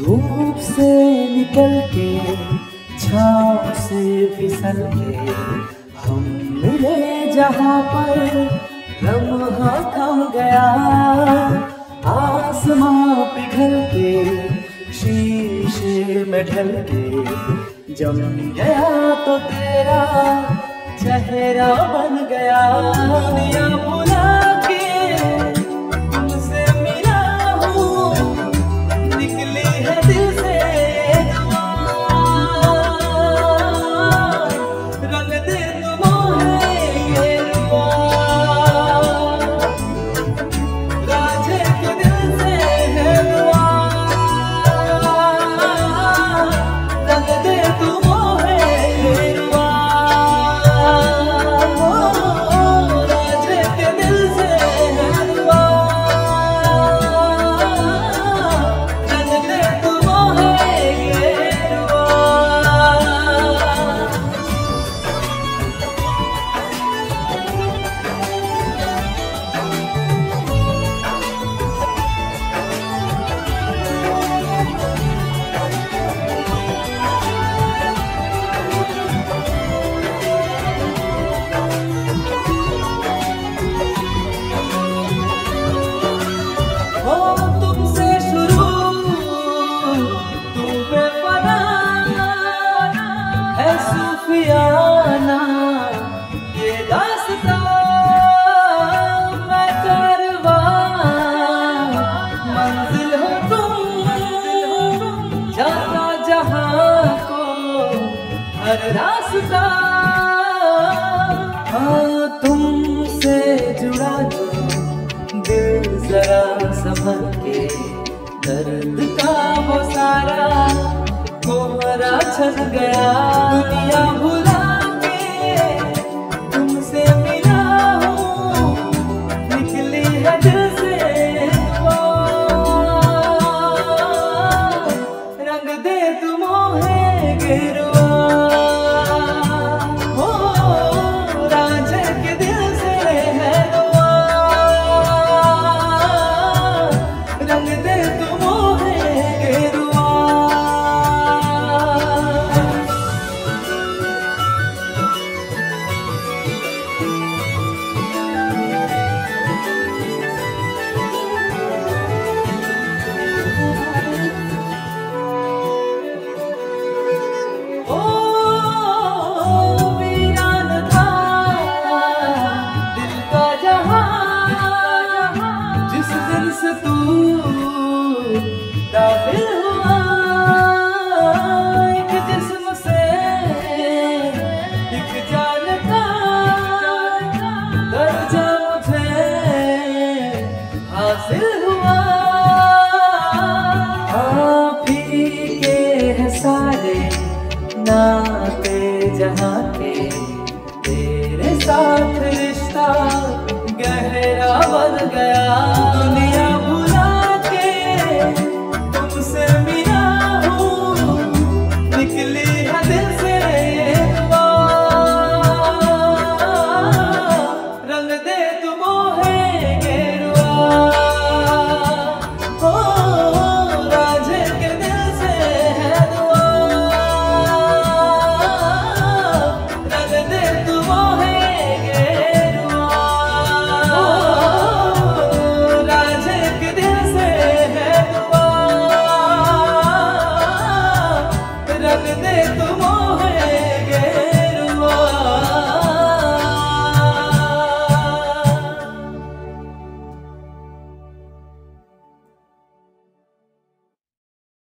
निकल के, छाँव से फिसल के, हम मिले जहाँ पर लम्हा थम गया। आसमां पिघल के, शीशे में ढल के, जम गया तो तेरा चेहरा बन गया। दुनिया बुला हाँ तुमसे जुड़ा जो दिल जरा संभल के। दर्द का वो सारा कोहरा छन गया। दुनिया भुला मिला निकली है से रंग दे तुम है गिरवा दाखिल हुआ, एक जिस्म से एक जान का दर्जा मुझे हासिल हुआ। आप ही के हैं सारे नाते जहाँ के तेरे साथ रिश्ता गहरा बन गया। deja del